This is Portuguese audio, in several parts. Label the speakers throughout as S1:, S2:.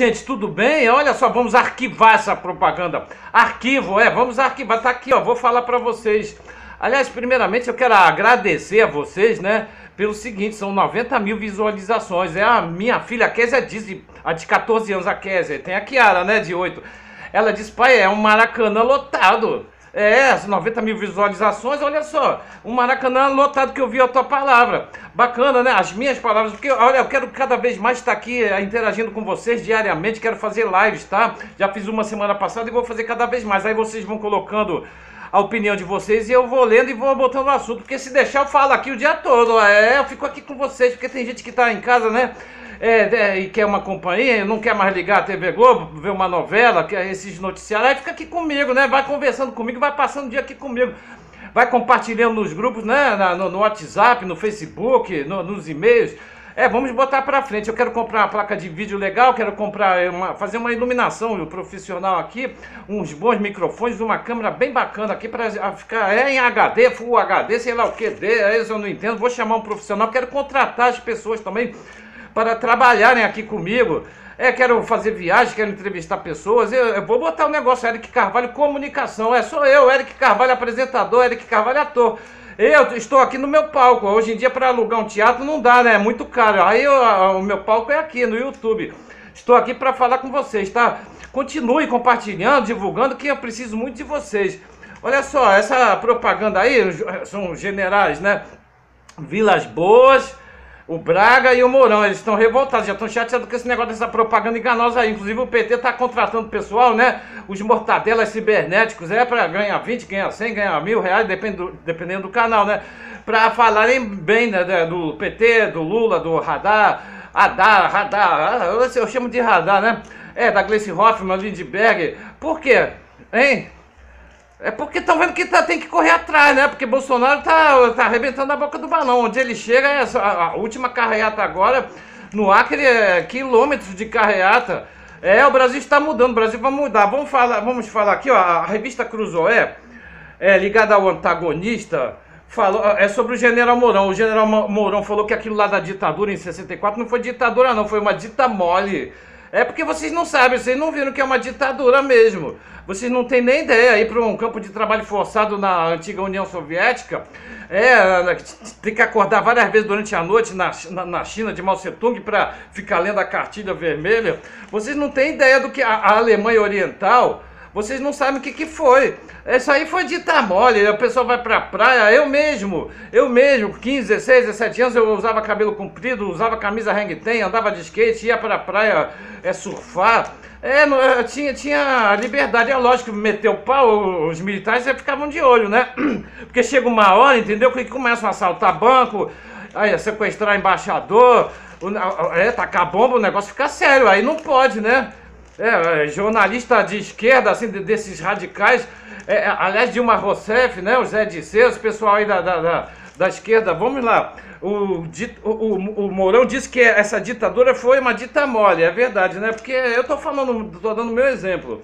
S1: gente, tudo bem? Olha só, vamos arquivar essa propaganda. Arquivo, é, vamos arquivar. Tá aqui, ó, vou falar para vocês. Aliás, primeiramente eu quero agradecer a vocês, né? Pelo seguinte, são 90 mil visualizações. É a minha filha, a Kézia, diz, a de 14 anos, a Kézia. Tem a Kiara, né, de 8. Ela diz, pai, é um Maracanã lotado. É, 90 mil visualizações, olha só, um Maracanã lotado que eu vi a tua palavra. Bacana, né? As minhas palavras, porque olha, eu quero cada vez mais estar aqui é, interagindo com vocês diariamente, quero fazer lives, tá? Já fiz uma semana passada e vou fazer cada vez mais. Aí vocês vão colocando a opinião de vocês e eu vou lendo e vou botando o assunto, porque se deixar eu falo aqui o dia todo. É, eu fico aqui com vocês, porque tem gente que tá em casa, né? É, é, e quer uma companhia, não quer mais ligar a TV Globo, ver uma novela, quer esses noticiários, aí fica aqui comigo, né? Vai conversando comigo, vai passando o dia aqui comigo. Vai compartilhando nos grupos, né? Na, no, no, WhatsApp, no Facebook, no, nos e-mails. É, vamos botar pra frente. Eu quero comprar uma placa de vídeo legal, quero comprar uma, fazer uma iluminação profissional aqui, uns bons microfones, uma câmera bem bacana aqui para ficar é em HD, Full HD, sei lá o que, é isso eu não entendo. Vou chamar um profissional, quero contratar as pessoas também para trabalharem aqui comigo. É, quero fazer viagem, quero entrevistar pessoas. Eu, eu, vou botar o um negócio Eric Carvalho Comunicação. É, sou eu, Eric Carvalho apresentador, Eric Carvalho ator. Eu estou aqui no meu palco. Hoje em dia, para alugar um teatro, não dá, né? É muito caro. Aí eu, o meu palco é aqui no YouTube. Estou aqui para falar com vocês, tá? Continue compartilhando, divulgando, que eu preciso muito de vocês. Olha só, essa propaganda aí, são generais, né? Vilas Boas, o Braga e o Mourão, eles estão revoltados, já estão chateados com esse negócio dessa propaganda enganosa aí. Inclusive o PT está contratando pessoal, né? Os mortadelas cibernéticos, é para ganhar 20, ganhar 100, ganhar mil reais, dependendo, dependendo do canal, né? Para falarem bem né, do PT, do Lula, do Radar, Radar, Radar, eu chamo de Radar, né? É, da Gleice Hoffmann, Lindbergh. Por quê? Hein? É porque estão vendo que tá, tem que correr atrás, né? Porque Bolsonaro tá, tá arrebentando a boca do balão. Onde ele chega, é a, a última carreata agora, no Acre, é quilômetros de carreata. É, o Brasil está mudando, o Brasil vai mudar. Vamos falar, vamos falar aqui, ó, a revista Cruzoé, é, ligada ao antagonista, falou, é sobre o General Mourão. O General Mourão falou que aquilo lá da ditadura em 64 não foi ditadura não, foi uma dita mole. É porque vocês não sabem, vocês não viram que é uma ditadura mesmo. Vocês não têm nem ideia. Ir para um campo de trabalho forçado na antiga União Soviética, é, tem que acordar várias vezes durante a noite na, na, na China de Mao Tse Tung para ficar lendo a cartilha vermelha. Vocês não têm ideia do que a, a Alemanha Oriental vocês não sabem o que, que foi. Isso aí foi dita mole. A pessoa vai pra praia. Eu mesmo, eu mesmo, 15, 16, 17 anos, eu usava cabelo comprido, usava camisa hang ten, andava de skate, ia pra praia é, surfar. É, é tinha, tinha liberdade. É lógico meteu o pau, os militares já ficavam de olho, né? Porque chega uma hora, entendeu? Que começam a assaltar banco, aí, sequestrar embaixador, é, tacar bomba, o negócio fica sério. Aí não pode, né? É, é, jornalista de esquerda, assim, desses radicais, é, é, aliás, Dilma Rousseff, né, o Zé Disseu, o pessoal aí da, da, da, da esquerda, vamos lá. O, o, o, Mourão disse que essa ditadura foi uma dita mole, é verdade, né? Porque eu tô falando, tô dando meu exemplo.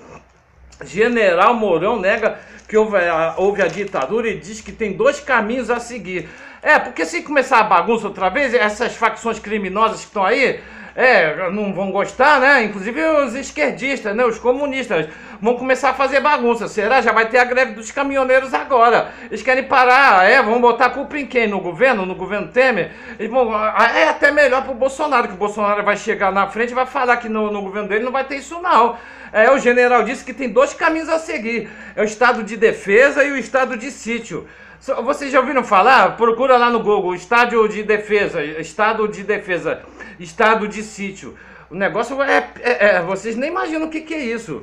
S1: General Mourão nega que houve a, houve a ditadura e diz que tem dois caminhos a seguir. É, porque se começar a bagunça outra vez, essas facções criminosas que estão aí, é, não vão gostar, né? Inclusive os esquerdistas, né? Os comunistas vão começar a fazer bagunça. Será? Já vai ter a greve dos caminhoneiros agora. Eles querem parar, é? Vão botar culpa em quem? No governo? No governo Temer? Vão, é até melhor pro Bolsonaro, que o Bolsonaro vai chegar na frente e vai falar que no, no governo dele não vai ter isso não. É, o general disse que tem dois caminhos a seguir. É o estado de defesa e o estado de sítio. Vocês já ouviram falar? Procura lá no Google, estádio de defesa, estado de defesa, estado de sítio. O negócio é, é, é vocês nem imaginam o que, que é isso.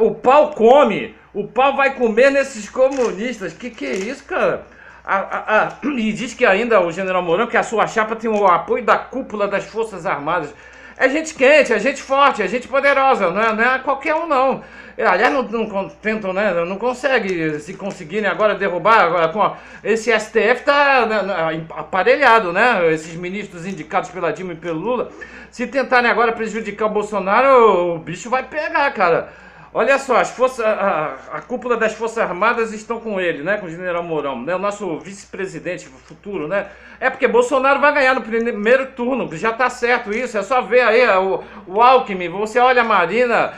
S1: O pau come, o pau vai comer nesses comunistas. Que que é isso, cara? A, a, a, e diz que ainda o general Mourão que a sua chapa tem o apoio da cúpula das Forças Armadas. É gente quente, é gente forte, é gente poderosa, não é, não é qualquer um não. É, aliás, não, não tentam, né? Não consegue se conseguirem agora derrubar. Agora, com a, esse STF tá né, né, aparelhado, né? Esses ministros indicados pela Dilma e pelo Lula. Se tentarem agora prejudicar o Bolsonaro, o bicho vai pegar, cara. Olha só, as forças, a, a, cúpula das Forças Armadas estão com ele, né? Com o general Mourão, né? O nosso vice-presidente futuro, né? É porque Bolsonaro vai ganhar no primeiro turno, já tá certo isso. É só ver aí o, o Alckmin, você olha a Marina,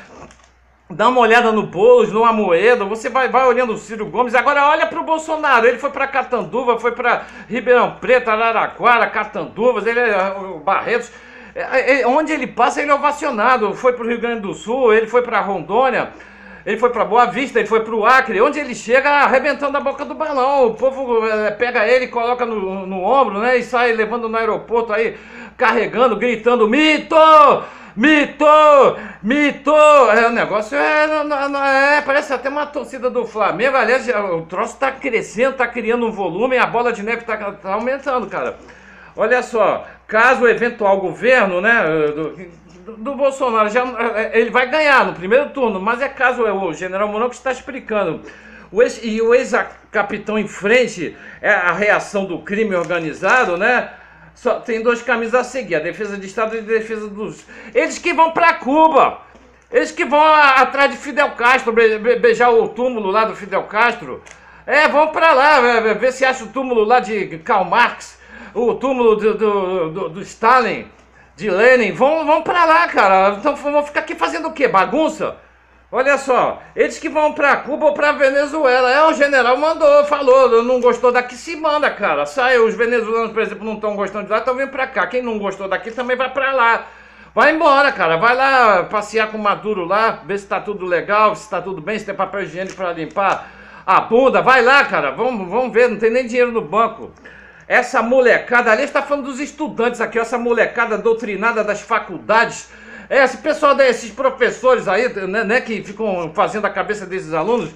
S1: dá uma olhada no Boulos, no Amoedo, você vai, vai olhando o Ciro Gomes. Agora olha pro Bolsonaro, ele foi para Catanduva, foi para Ribeirão Preto, Araraquara, Catanduvas, ele é o Barretos. É, é, onde ele passa, ele é ovacionado. Foi para o Rio Grande do Sul, ele foi para Rondônia, ele foi para Boa Vista, ele foi para o Acre. Onde ele chega, arrebentando a boca do balão. O povo é, pega ele, coloca no, no ombro, né? E sai levando no aeroporto aí, carregando, gritando: mito! Mito! Mito! É, o negócio é, é, Parece até uma torcida do Flamengo. Aliás, o troço está crescendo, está criando um volume, a bola de neve está tá aumentando, cara. Olha só, caso o eventual governo, né, do, do, Bolsonaro, já, é, ele vai ganhar no primeiro turno, mas é caso é o general Mourão que está explicando. O ex, e o ex-capitão em frente, é a reação do crime organizado, né? Só tem dois caminhos a seguir: a defesa de Estado e a defesa dos. Eles que vão para Cuba! Eles que vão atrás de Fidel Castro, beijar o túmulo lá do Fidel Castro. É, vão para lá, ver se acha o túmulo lá de Karl Marx o túmulo do, do, do, do Stalin, de Lenin, vão, vão pra lá, cara. Então vão ficar aqui fazendo o quê? Bagunça? Olha só, eles que vão pra Cuba ou pra Venezuela. É, o general mandou, falou, não gostou daqui, se manda, cara. Sai, os venezuelanos, por exemplo, não estão gostando de lá, estão vindo pra cá. Quem não gostou daqui também vai pra lá. Vai embora, cara. Vai lá passear com o Maduro lá, ver se tá tudo legal, se tá tudo bem, se tem papel higiênico para limpar a bunda. Vai lá, cara. Vamos, vamos ver, não tem nem dinheiro no banco. Essa molecada, ali está falando dos estudantes aqui, essa molecada doutrinada das faculdades. É, esse pessoal desses professores aí, né, né, que ficam fazendo a cabeça desses alunos,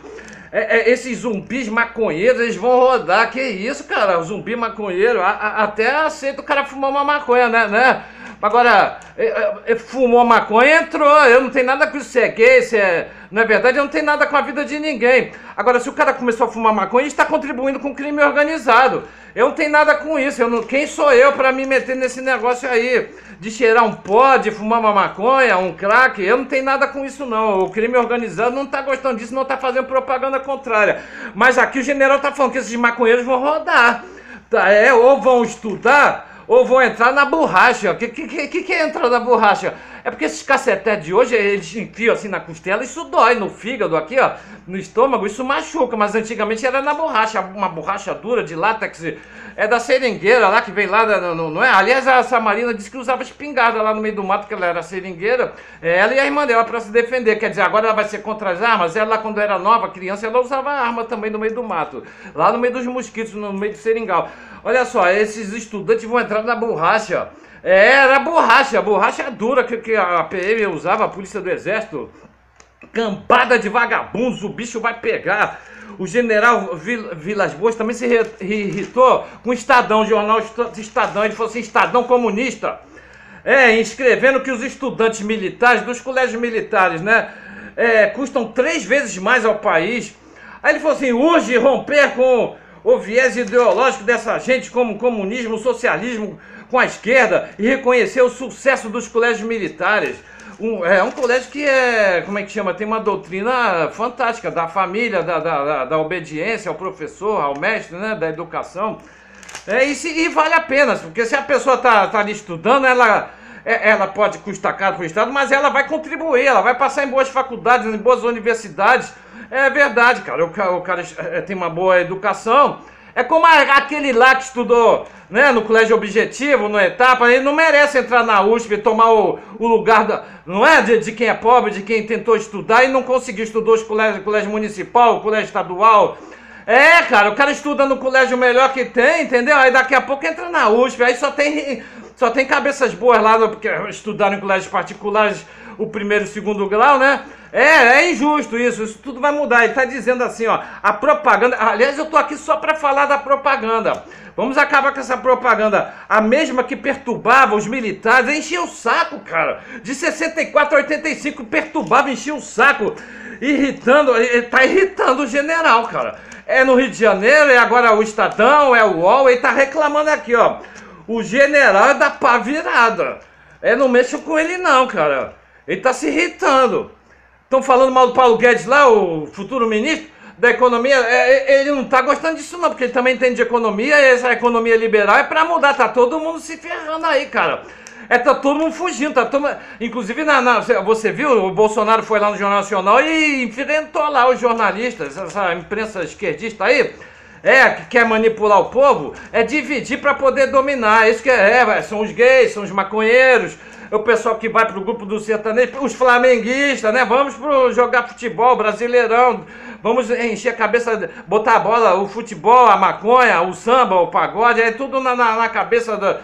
S1: é, é, esses zumbis maconheiros, eles vão rodar. Que isso, cara? Zumbi maconheiro, a, a, até aceita o cara fumar uma maconha, né? né? Agora, é, é, é, fumou maconha, entrou. Eu não tenho nada com isso, se é gay, se é. Na verdade, eu não tenho nada com a vida de ninguém. Agora, se o cara começou a fumar maconha, está contribuindo com crime organizado. Eu não tenho nada com isso. Eu não... Quem sou eu para me meter nesse negócio aí? De cheirar um pó, de fumar uma maconha, um crack? Eu não tenho nada com isso, não. O crime organizado não está gostando disso, não está fazendo propaganda contrária. Mas aqui o general está falando que esses maconheiros vão rodar. Tá, é, ou vão estudar ou vão entrar na borracha. O que, que, que, que é entrar na borracha? É porque esses cacetés de hoje, eles enfiam assim na costela, isso dói no fígado aqui, ó, no estômago, isso machuca, mas antigamente era na borracha, uma borracha dura de látex, é da seringueira lá que vem lá, no, não é? Aliás, a Samarina disse que usava espingarda lá no meio do mato, que ela era seringueira, é ela e a irmã dela para se defender, quer dizer, agora ela vai ser contra as armas, ela quando era nova, criança, ela usava arma também no meio do mato, lá no meio dos mosquitos, no meio do seringal. Olha só, esses estudantes vão entrar na borracha, é, era borracha, borracha dura que, que a PM usava, a polícia do exército. Cambada de vagabundos, o bicho vai pegar. O general Vilas Boas também se irritou com o Estadão, o jornal Estadão. Ele falou assim: Estadão comunista. É, escrevendo que os estudantes militares dos colégios militares, né, é, custam três vezes mais ao país. Aí ele falou assim: urge romper com o viés ideológico dessa gente, como comunismo, socialismo, com a esquerda e reconhecer o sucesso dos colégios militares. Um, é um colégio que é, como é que chama? Tem uma doutrina fantástica da família, da, da, da obediência ao professor, ao mestre, né? Da educação. É, e, se, e vale a pena, porque se a pessoa está tá ali estudando, ela, é, ela pode custar caro para o Estado, mas ela vai contribuir, ela vai passar em boas faculdades, em boas universidades. É verdade, cara. O, o cara é, tem uma boa educação é como aquele lá que estudou né, no colégio objetivo, no etapa, ele não merece entrar na USP e tomar o, o lugar da, não é de, de, quem é pobre, de quem tentou estudar e não conseguiu estudar os colégios, colégio municipal, colégio estadual. É, cara, o cara estuda no colégio melhor que tem, entendeu? Aí daqui a pouco entra na USP, aí só tem, só tem cabeças boas lá, porque estudaram em colégios particulares o primeiro e o segundo grau, né? É, é injusto isso, isso tudo vai mudar. Ele está dizendo assim, ó, a propaganda. Aliás, eu tô aqui só para falar da propaganda. Vamos acabar com essa propaganda. A mesma que perturbava os militares, enchia o saco, cara. De 64 a 85 perturbava, enchia o saco, irritando, tá irritando o general, cara. É no Rio de Janeiro, é agora o Estadão, é o UOL, ele tá reclamando aqui, ó. O general é da pá virada. É, não mexa com ele não, cara. Ele tá se irritando. Estão falando mal do Paulo Guedes lá, o futuro ministro da economia. É, é ele não está gostando disso, não, porque ele também entende de economia, e essa economia liberal é para mudar. Tá todo mundo se ferrando aí, cara. É, tá todo mundo fugindo, tá todo... Inclusive, na, na, você viu, o Bolsonaro foi lá no Jornal Nacional e enfrentou lá os jornalistas, essa imprensa esquerdista aí, é, que quer manipular o povo, é dividir para poder dominar. Isso que é, é, são os gays, são os maconheiros, o pessoal que vai pro grupo do sertanejo, os flamenguistas, né? Vamos pro jogar futebol, brasileirão, vamos encher a cabeça, botar a bola, o futebol, a maconha, o samba, o pagode, é tudo na, na, na cabeça da,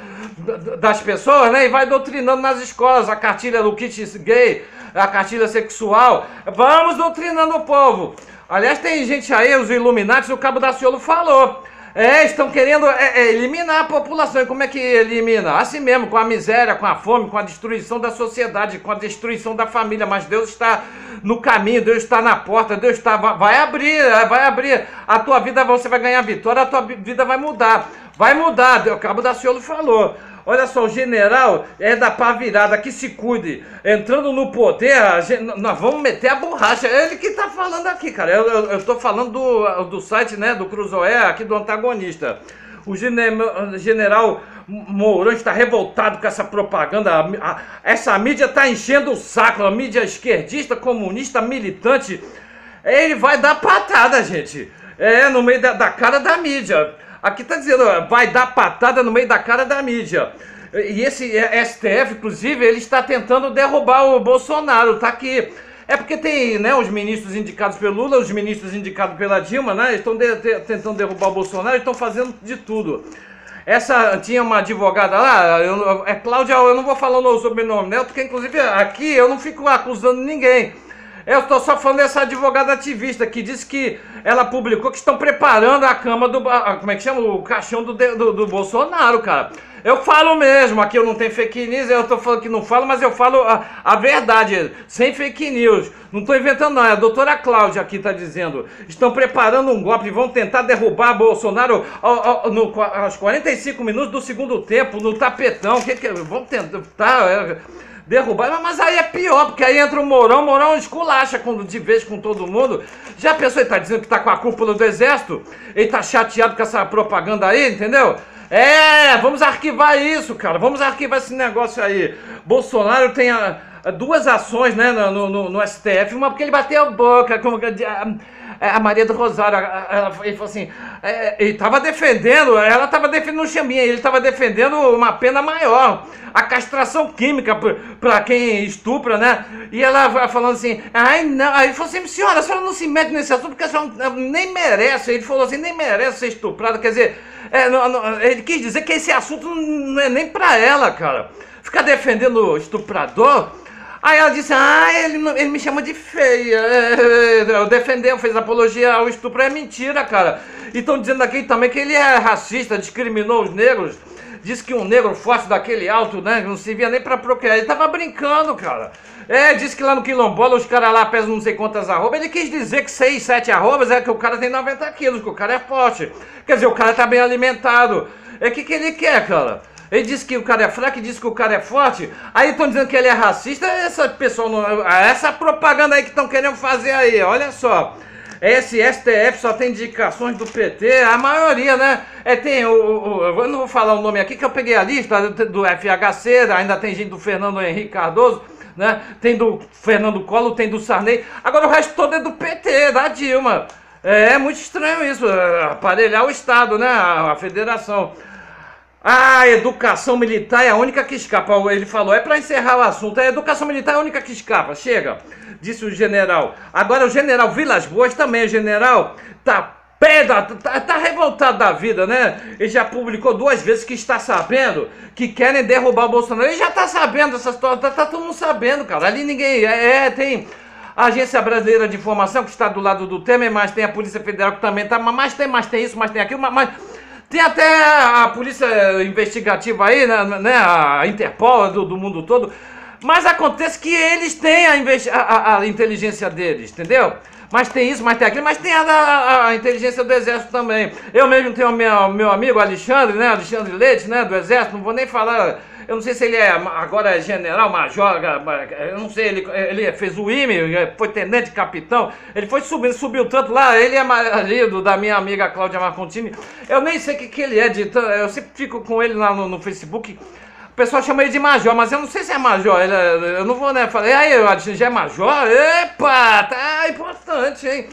S1: das pessoas, né? E vai doutrinando nas escolas a cartilha do kit gay, a cartilha sexual. Vamos doutrinando o povo. Aliás, tem gente aí, os Illuminati, o Cabo da Ciolo falou. É, estão querendo é, é, eliminar a população. E como é que elimina? Assim mesmo, com a miséria, com a fome, com a destruição da sociedade, com a destruição da família. Mas Deus está no caminho, Deus está na porta, Deus está. Vai abrir, é, vai abrir. A tua vida você vai ganhar vitória, a tua vida vai mudar. Vai mudar, o Cabo da Ciolo falou. Olha só, o general é da pá virada, que se cuide. Entrando no poder, nós vamos meter a borracha. É ele que tá falando aqui, cara. Eu, eu, eu tô falando do, do site, né, do Cruzoé, aqui do antagonista. O general Mourão está revoltado com essa propaganda. essa mídia está enchendo o saco. A mídia esquerdista, comunista, militante. Ele vai dar patada, gente. É, no meio da, da cara da mídia. Aqui tá dizendo, vai dar patada no meio da cara da mídia. E esse STF, inclusive, ele está tentando derrubar o Bolsonaro, tá aqui. É porque tem né, os ministros indicados pelo Lula, os ministros indicados pela Dilma, né? Estão de, de, tentando derrubar o Bolsonaro, estão fazendo de tudo. Essa tinha uma advogada lá, eu, é Cláudia, eu não vou falar o sobrenome dela, porque inclusive aqui eu não fico acusando ninguém. Eu estou só falando dessa advogada ativista que disse que ela publicou que estão preparando a cama do. Como é que chama? O caixão do, do, do, Bolsonaro, cara. Eu falo mesmo, aqui eu não tenho fake news, eu estou falando que não falo, mas eu falo a, a verdade, sem fake news. Não estou inventando, não. É a doutora Cláudia aqui está dizendo. Estão preparando um golpe, vão tentar derrubar Bolsonaro ao, ao, no, aos 45 minutos do segundo tempo, no tapetão. Que, que, vão tentar. Tá, é, derrubar. Mas aí é pior, porque aí entra o Mourão, Mourão esculacha de vez com todo mundo. Já pensou, ele tá dizendo que tá com a cúpula do exército? Ele tá chateado com essa propaganda aí, entendeu? É, vamos arquivar isso, cara. Vamos arquivar esse negócio aí. Bolsonaro tem a duas ações, né, no, no, no, STF. Uma porque ele bateu a boca, como a, a Maria do Rosário. Ela, ele falou assim: é, ele tava defendendo, ela tava defendendo o Xambinha, ele tava defendendo uma pena maior a castração química para quem estupra, né? E ela falando assim, ai não, aí ele falou assim, senhora, a senhora não se mete nesse assunto porque a senhora nem merece. Ele falou assim, nem merece ser estuprada, quer dizer, é, não, não, ele quis dizer que esse assunto não é nem para ela, cara. Ficar defendendo o estuprador. Aí ela disse, ah, ele, ele me chama de feia. Eu defendeu, fez apologia ao estupro. É mentira, cara. E estão dizendo aqui também que ele é racista, discriminou os negros. Disse que um negro forte daquele alto, né? Não servia nem pra procriar. Ele tava brincando, cara. É, disse que lá no quilombola os caras lá pesam não sei quantas arrobas. Ele quis dizer que 6, 7 arrobas é que o cara tem 90 quilos, que o cara é forte. Quer dizer, o cara tá bem alimentado. É o que, que ele quer, cara? Ele disse que o cara é fraco e disse que o cara é forte. Aí estão dizendo que ele é racista. Essa pessoa, não, essa propaganda aí que estão querendo fazer aí, olha só. Esse STF só tem indicações do PT, a maioria, né? É, tem o, o, Eu não vou falar o nome aqui, que eu peguei a lista do FHC, ainda tem gente do Fernando Henrique Cardoso, né? Tem do Fernando Collor, tem do Sarney. Agora o resto todo é do PT, da Dilma. É, é muito estranho isso, é, aparelhar o Estado, né? A, a federação. A educação militar é a única que escapa. Ele falou, é para encerrar o assunto. A educação militar é a única que escapa. Chega disse o general. Agora o general Vilas Boas também, o general tá pedra, tá, tá, revoltado da vida, né? Ele já publicou duas vezes que está sabendo que querem derrubar o Bolsonaro. Ele já tá sabendo essa história, tá, tá todo mundo sabendo, cara. Ali ninguém. É, é, tem. A Agência Brasileira de Informação, que está do lado do Temer, mas tem a Polícia Federal que também tá. Mas tem, mas tem isso, mas tem aquilo, mas, mas tem até a Polícia Investigativa aí, né? né a Interpol do, do mundo todo. Mas acontece que eles têm a, a, a, inteligência deles, entendeu? Mas tem isso, mas tem aquilo, mas tem a, a inteligência do exército também. Eu mesmo tenho o meu, meu amigo Alexandre, né? Alexandre Leite, né? Do exército, não vou nem falar. Eu não sei se ele é agora é general, major, eu não sei, ele, ele fez o IME, foi tenente, capitão. Ele foi subindo, subiu tanto lá. Ele é marido da minha amiga Cláudia Marcontini. Eu nem sei o que, que ele é, de, eu sempre fico com ele lá no, no Facebook. O pessoal chama ele de major, mas eu não sei se é major. Ele, é, eu não vou, né? Falei, aí, já é major? Epa, tá importante, hein?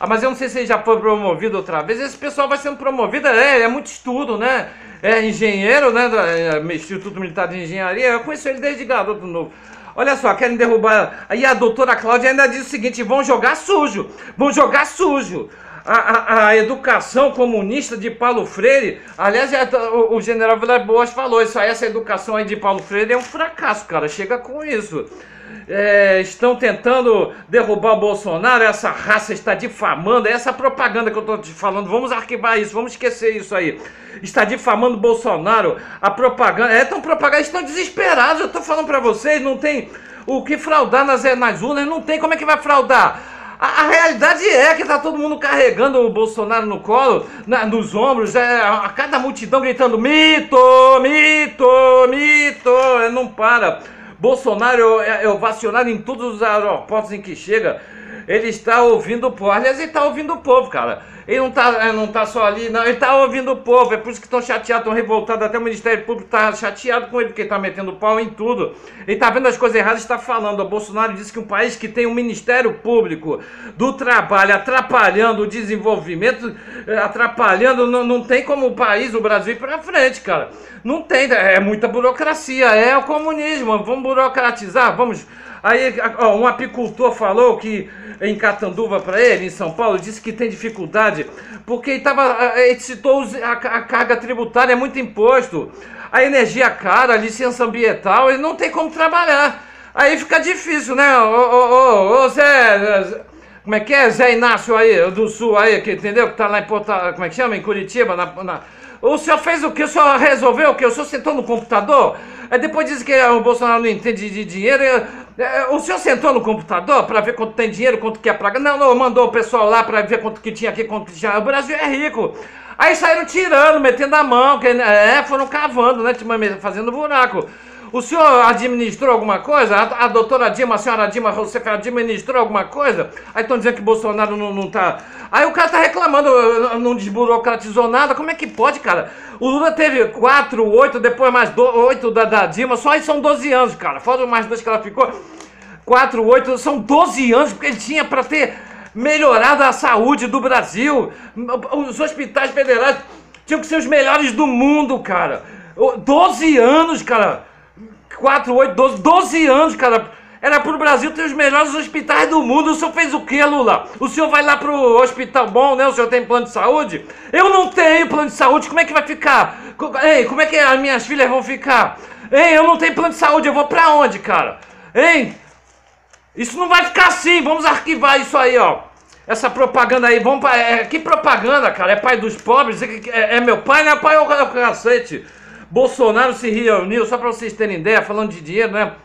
S1: Ah, mas eu não sei se ele já foi promovido outra vez. Esse pessoal vai sendo promovido, é, é muito estudo, né? É engenheiro, né? Do é, Instituto Militar de Engenharia. Eu conheço ele desde garoto novo. Olha só, querem derrubar. Aí a doutora Cláudia ainda diz o seguinte: vão jogar sujo, vão jogar sujo. A, a, a, educação comunista de Paulo Freire, aliás, é, o, o general Vilas Boas falou isso aí, essa educação aí de Paulo Freire é um fracasso, cara, chega com isso é, estão tentando derrubar o Bolsonaro, essa raça está difamando, é essa propaganda que eu estou te falando, vamos arquivar isso, vamos esquecer isso aí. Está difamando o Bolsonaro, a propaganda, é tão propaganda, estão desesperados, eu estou falando para vocês, não tem o que fraudar nas, nas urnas, não tem, como é que vai fraudar? A, a, realidade é que tá todo mundo carregando o Bolsonaro no colo, na, nos ombros, é, a cada multidão gritando mito, mito, mito, não para. Bolsonaro é, é ovacionado em todos os aeroportos em que chega. Ele está ouvindo o povo. Aliás, ele está ouvindo o povo, cara. Ele não está não tá só ali, não. Ele está ouvindo o povo. É por isso que estão chateados, estão revoltados. Até o Ministério Público está chateado com ele, porque está metendo pau em tudo. Ele está vendo as coisas erradas e está falando. O Bolsonaro disse que um país que tem um Ministério Público do trabalho atrapalhando o desenvolvimento, eh, atrapalhando, não, não tem como o país, o Brasil, ir para frente, cara. Não tem, é muita burocracia. É o comunismo. Vamos burocratizar, vamos. Aí ó, um apicultor falou que em Catanduva para ele, em São Paulo, disse que tem dificuldade porque ele, tava, ele citou a, a carga tributária, é muito imposto, a energia cara, a licença ambiental, ele não tem como trabalhar. Aí fica difícil, né? Ô, ô, ô, ô Zé, como é que é? Zé Inácio aí, do Sul aí, que entendeu? Que tá lá em Porta, como é que chama? Em Curitiba, na, na o senhor fez o que? O senhor resolveu o que? O senhor sentou no computador? Aí depois diz que o Bolsonaro não entende de dinheiro. É, o senhor sentou no computador para ver quanto tem dinheiro, quanto que é pra... Não, não, mandou o pessoal lá para ver quanto que tinha aqui, quanto que tinha. O Brasil é rico. Aí saíram tirando, metendo a mão, que, é, foram cavando, né? Fazendo buraco. O senhor administrou alguma coisa? A, a doutora Dilma, a senhora Dilma você administrou alguma coisa? Aí estão dizendo que Bolsonaro não, não tá. Aí o cara tá reclamando, não desburocratizou nada. Como é que pode, cara? O Lula teve 4, 8, depois mais 8 da, da Dilma, só aí são 12 anos, cara. Fora mais dois que ela ficou. 4, 8, são 12 anos, porque ele tinha para ter melhorado a saúde do Brasil. Os hospitais federais tinham que ser os melhores do mundo, cara. 12 anos, cara. 4, 8, 12, 12 anos, cara. Era pro Brasil ter os melhores hospitais do mundo. O senhor fez o que, Lula? O senhor vai lá pro hospital bom, né? O senhor tem plano de saúde? Eu não tenho plano de saúde. Como é que vai ficar? Ei, como é que as minhas filhas vão ficar? Ei, eu não tenho plano de saúde. Eu vou pra onde, cara? Hein? Isso não vai ficar assim. Vamos arquivar isso aí, ó. Essa propaganda aí, vamos pra, é, que propaganda, cara? É pai dos pobres? É, é, é meu pai, não é pai, é o cacete. Bolsonaro se reuniu, só para vocês terem ideia, falando de dinheiro, né?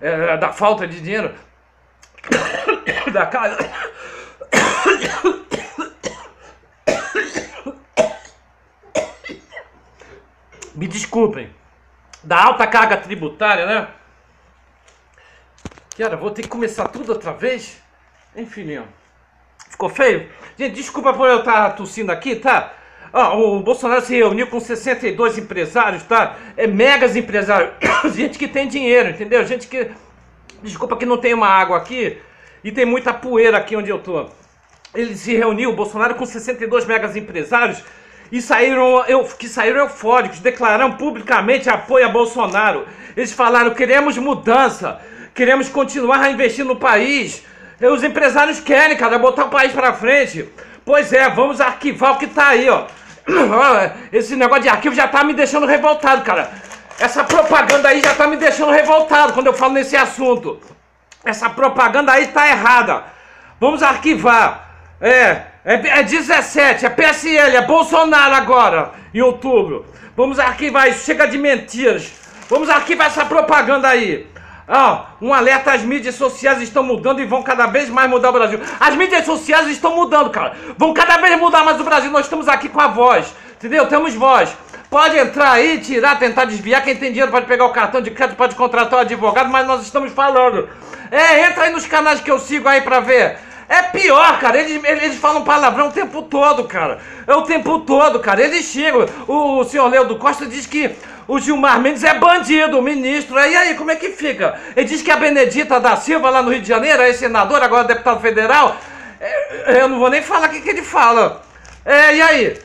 S1: É, da falta de dinheiro. da casa. Me desculpem. Da alta carga tributária, né? Cara, vou ter que começar tudo outra vez? Enfim, ó. Ficou feio? Gente, desculpa por eu estar tossindo aqui, tá? Ah, o Bolsonaro se reuniu com 62 empresários, tá? É megas empresários. Gente que tem dinheiro, entendeu? Gente que. Desculpa que não tem uma água aqui e tem muita poeira aqui onde eu tô. Ele se reuniu, o Bolsonaro, com 62 megas empresários e saíram, eu, que saíram eufóricos, declararam publicamente apoio a Bolsonaro. Eles falaram: queremos mudança, queremos continuar a investir no país. Os empresários querem, cara, botar o país para frente. Pois é, vamos arquivar o que tá aí, ó. Esse negócio de arquivo já tá me deixando revoltado, cara. Essa propaganda aí já tá me deixando revoltado quando eu falo nesse assunto. Essa propaganda aí tá errada. Vamos arquivar. É, é, é 17, é PSL, é Bolsonaro agora, em outubro. Vamos arquivar isso, chega de mentiras. Vamos arquivar essa propaganda aí. Ah, um alerta: as mídias sociais estão mudando e vão cada vez mais mudar o Brasil. As mídias sociais estão mudando, cara. Vão cada vez mudar mais o Brasil. Nós estamos aqui com a voz, entendeu? Temos voz. Pode entrar aí, tirar, tentar desviar. Quem tem dinheiro pode pegar o cartão de crédito, pode contratar o advogado, mas nós estamos falando. É, entra aí nos canais que eu sigo aí pra ver. É pior, cara. Eles, eles falam palavrão o tempo todo, cara. É o tempo todo, cara. Eles chegam. O, o senhor Leo do Costa diz que o Gilmar Mendes é bandido, ministro. E aí, como é que fica? Ele diz que a Benedita da Silva, lá no Rio de Janeiro, é senadora, agora deputado federal. É, eu não vou nem falar o que, que ele fala. É, e aí?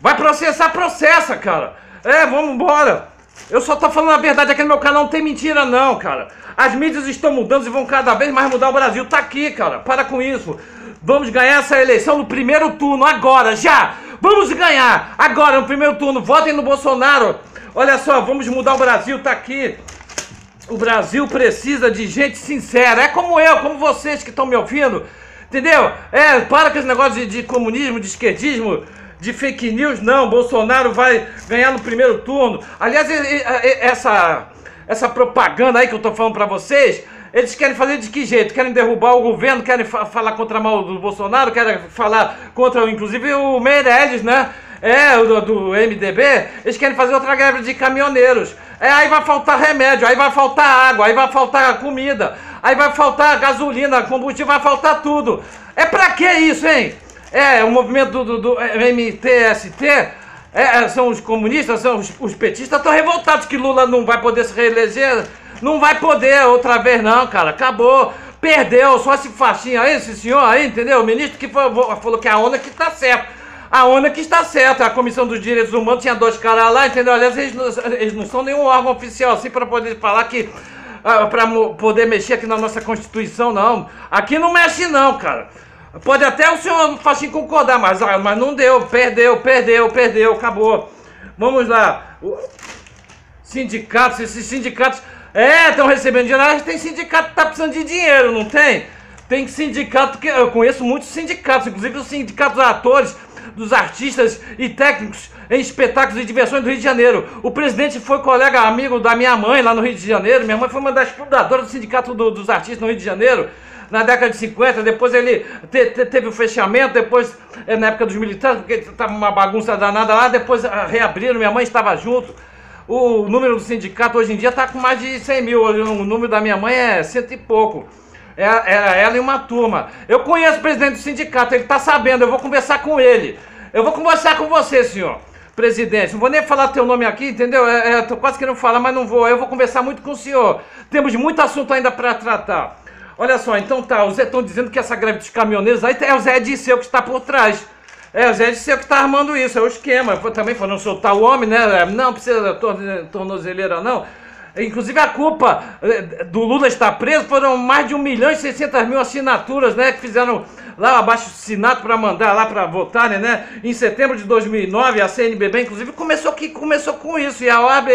S1: Vai processar, processa, cara. É, vamos embora. Eu só tô falando a verdade, aqui no meu canal não tem mentira não, cara. As mídias estão mudando e vão cada vez mais mudar o Brasil. Tá aqui, cara. Para com isso. Vamos ganhar essa eleição no primeiro turno, agora, já! Vamos ganhar! Agora, no primeiro turno, votem no Bolsonaro! Olha só, vamos mudar o Brasil, tá aqui. O Brasil precisa de gente sincera. É como eu, como vocês que estão me ouvindo. Entendeu? É, para com esse negócio de, de comunismo, de esquerdismo de fake news, não. Bolsonaro vai ganhar no primeiro turno. Aliás, essa, essa propaganda aí que eu tô falando para vocês, eles querem fazer de que jeito? Querem derrubar o governo, querem fa falar contra mal do Bolsonaro, querem falar contra, inclusive, o Meirelles, né? É, do, do MDB, eles querem fazer outra greve de caminhoneiros. É, aí vai faltar remédio, aí vai faltar água, aí vai faltar comida, aí vai faltar gasolina, combustível, vai faltar tudo. É pra que isso, hein? É, o movimento do, do, do MTST, é, é, são os comunistas, são os, os petistas, estão revoltados que Lula não vai poder se reeleger. Não vai poder outra vez, não, cara. Acabou. Perdeu. Só esse faixinha aí, esse senhor aí, entendeu? O ministro que falou, que a ONU que está certo. A ONU que está certa. A Comissão dos Direitos Humanos tinha dois caras lá, entendeu? Aliás, eles eles não são nenhum órgão oficial assim para poder falar que. Ah, para poder mexer aqui na nossa Constituição, não. Aqui não mexe, não, cara. Pode até o senhor Faxin concordar, mas, ah, mas não deu, perdeu, perdeu, perdeu, acabou. Vamos lá. Sindicatos, esses sindicatos. É, estão recebendo dinheiro. Tem sindicato que tá precisando de dinheiro, não tem? Tem sindicato que. Eu conheço muitos sindicatos, inclusive os sindicatos atores, dos artistas e técnicos em espetáculos e diversões do Rio de Janeiro. O presidente foi colega amigo da minha mãe lá no Rio de Janeiro. Minha mãe foi uma das fundadoras do Sindicato do, dos Artistas no Rio de Janeiro na década de 50, depois ele te, te, teve o fechamento, depois é, na época dos militares, porque estava uma bagunça danada lá, depois ah, reabriram, minha mãe estava junto. O número do sindicato hoje em dia está com mais de 100 mil, o número da minha mãe é cento e pouco. Era, é, era ela e uma turma. Eu conheço o presidente do sindicato, ele está sabendo, eu vou conversar com ele. Eu vou conversar com você, senhor presidente. Não vou nem falar teu nome aqui, entendeu? É, é, tô quase querendo falar, mas não vou. Eu vou conversar muito com o senhor. Temos muito assunto ainda para tratar. Olha só, então tá, os estão dizendo que essa greve dos caminhoneiros aí é o Zé Disseu que está por trás. É, o Zé Disseu que está armando isso, é o esquema. Também falando soltar o homem, né? Não precisa tornozeleira, não. Inclusive a culpa eh, do Lula estar preso foram mais de 1 milhão e 600 mil assinaturas, né? Que fizeram lá abaixo assinato para mandar lá para votarem, né? Em setembro de 2009, a CNBB, inclusive, começou, que, começou com isso. E a OAB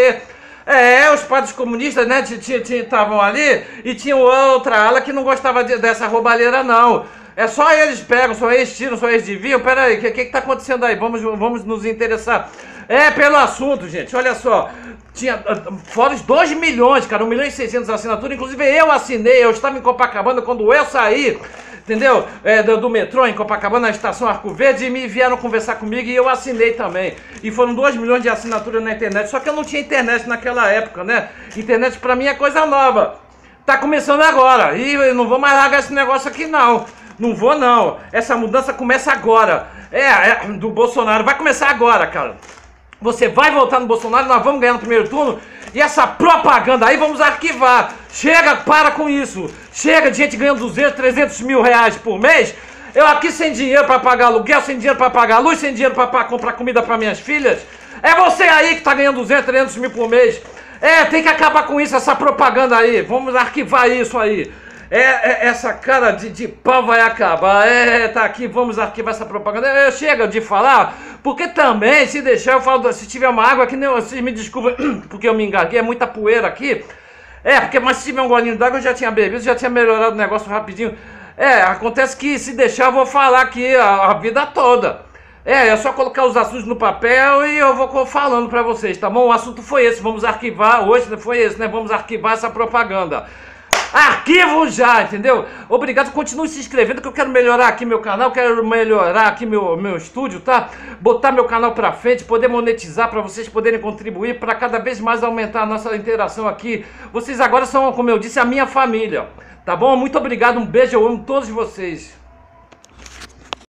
S1: é, os padres comunistas, né, estavam ali e tinha outra ala que não gostava de, dessa roubalheira, não. É só eles pegam, só eles tiram, só eles desviam. Pera aí, o que, que, que tá acontecendo aí? Vamos, vamos nos interessar. É, pelo assunto, gente, olha só. Tinha, ah, fora os 2 milhões, cara, 1 milhão e 600 assinaturas. Inclusive eu assinei, eu estava em Copacabana quando eu saí entendeu? É, do, do, metrô em Copacabana, na estação Arco Verde, e me vieram conversar comigo e eu assinei também. E foram 2 milhões de assinaturas na internet, só que eu não tinha internet naquela época, né? Internet para mim é coisa nova. Tá começando agora, e eu não vou mais largar esse negócio aqui não. Não vou não. Essa mudança começa agora. É, é do Bolsonaro, vai começar agora, cara. Você vai votar no Bolsonaro, nós vamos ganhar no primeiro turno. E essa propaganda aí vamos arquivar. Chega, para com isso. Chega de gente ganhando 200, 300 mil reais por mês. Eu aqui sem dinheiro para pagar aluguel, sem dinheiro para pagar luz, sem dinheiro para comprar comida para minhas filhas. É você aí que está ganhando 200, 300 mil por mês. É, tem que acabar com isso, essa propaganda aí. Vamos arquivar isso aí. É, é, essa cara de, de pau vai acabar. É, tá aqui, vamos arquivar essa propaganda. É, chega de falar, porque também, se deixar, eu falo, se tiver uma água aqui, não, vocês me desculpem, porque eu me engasguei, é muita poeira aqui. É, porque, mas se tiver um golinho d'água, eu já tinha bebido, já tinha melhorado o negócio rapidinho. É, acontece que se deixar, eu vou falar aqui a, a vida toda. É, é só colocar os assuntos no papel e eu vou falando para vocês, tá bom? O assunto foi esse, vamos arquivar, hoje foi esse, né? Vamos arquivar essa propaganda. Arquivo já, entendeu? Obrigado, continue se inscrevendo que eu quero melhorar aqui meu canal, quero melhorar aqui meu, meu estúdio, tá? Botar meu canal pra frente, poder monetizar para vocês poderem contribuir para cada vez mais aumentar a nossa interação aqui. Vocês agora são, como eu disse, a minha família, tá bom? Muito obrigado, um beijo, eu amo todos vocês.